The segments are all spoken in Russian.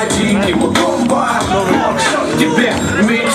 один его комбо Тебе, меня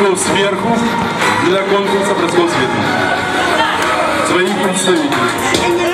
бросков сверху для конкурса бросков сверху. Своих представителей.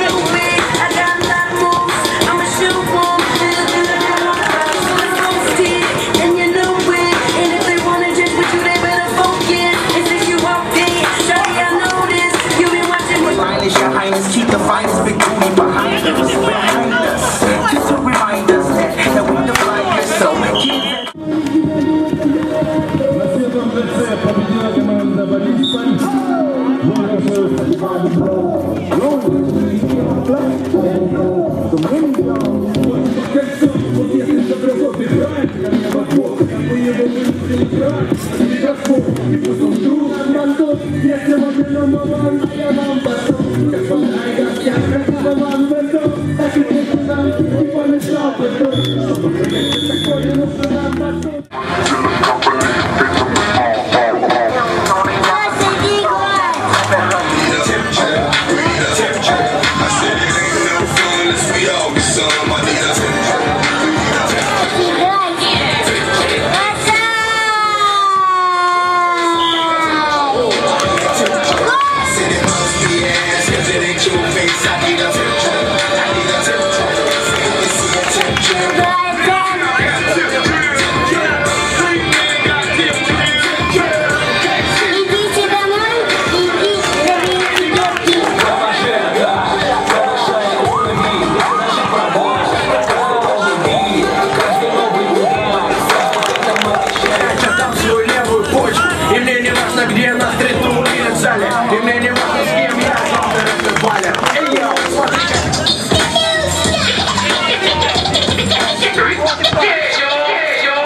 где на стриту или в зале И мне не важно, с кем я завтра фестиваля Эй, йоу, смотри,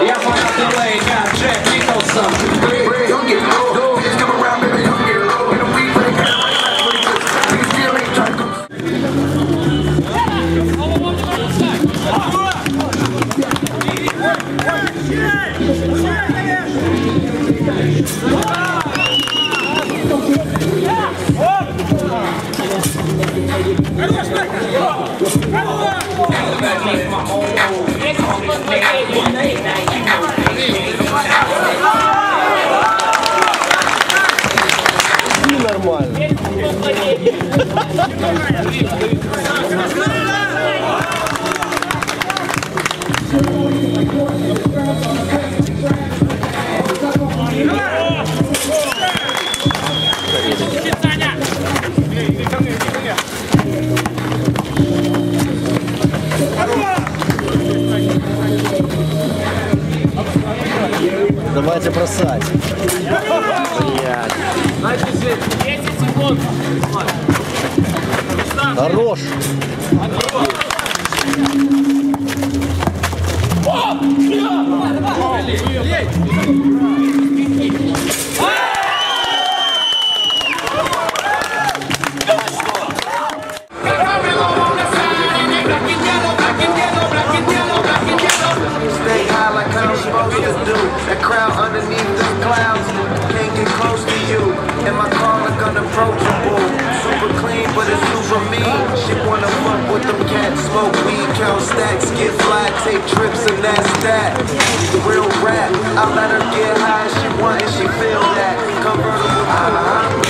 Я фанат LA, как Джек Николсон Don't get low, just come around, baby, don't get low And we play good, that's what it is We still ain't trying to Давайте бросать. Блядь. Хорош. Stay That crowd underneath the clouds can't get close to you. And my car look unapproachable. Super clean, but it's super mean. She wanna fuck with them cats, smoke weed, count stacks, get fly, take trips, and that's that. Real rap. I let her get high, she want it, she feel that. Convertible, uh-huh.